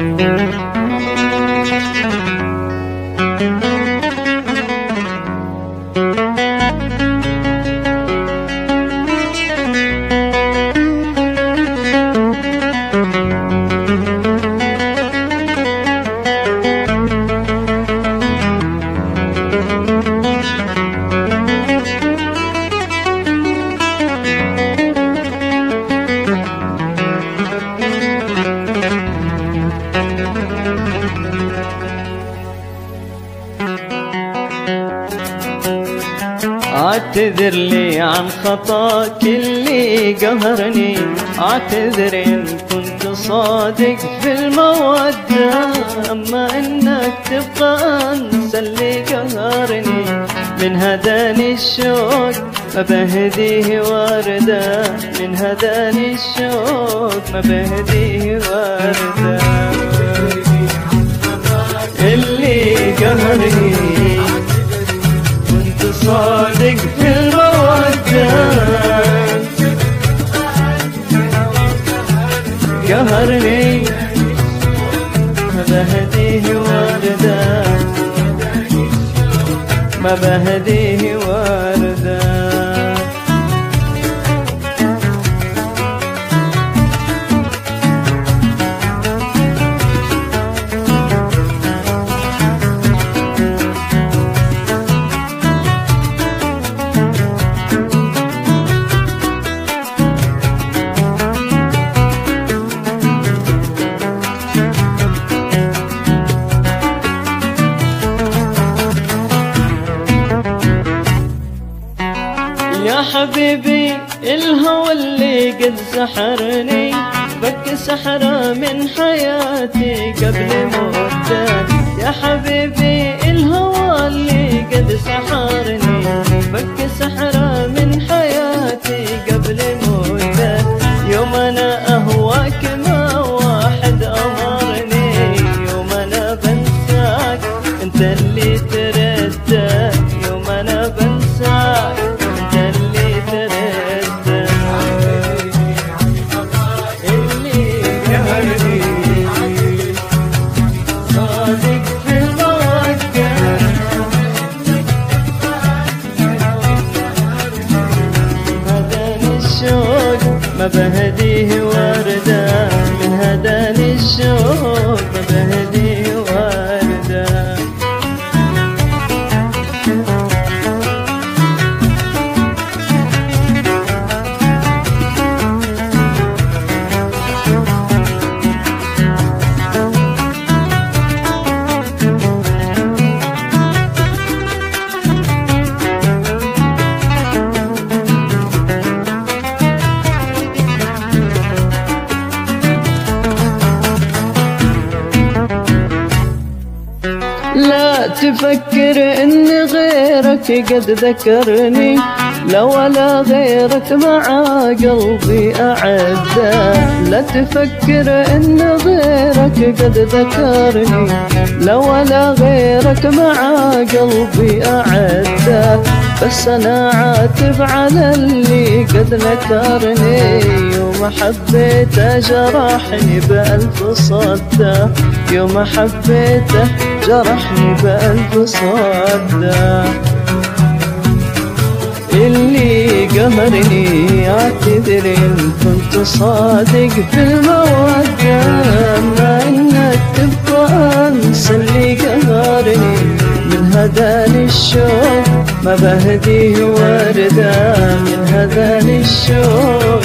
Müzik اعتذر لي عن خطاك اللي قهرني اعتذر ان كنت صادق في المودة اما انك تبقى انسى اللي قهرني من هداني الشوق ما بهديه وردة من هداني الشوق ما بهديه وردة قهرني كنت صادق في المودة قهرني ما بهديه وردة ما بهديه وردة يا حبيبي الهوى اللي قد سحرني فك سحرة من حياتي قبل مدة يا حبيبي الهوى اللي قد سحرني فك سحرة من حياتي قبل مدة يوم أنا أهواك ما واحد أمرني يوم أنا بنساك أنت اللي الشوق ما تفكر إن غيرك قد ذكرني؟ لا ولا غيرك مع قلبي أعده لا تفكر إن غيرك قد ذكرني. لا ولا غيرك مع قلبي أعده بس أنا عاتب على اللي قد نكرني يوم حبيته جرحني بألف صدى يوم حبيته جرحني بألف صدى. اللي قهرني اعتذر إن كنت صادق في المودة. ما انك تبقى أنسى اللي قهرني من هداني الشوق ما بهديه وردة. من هداني الشوق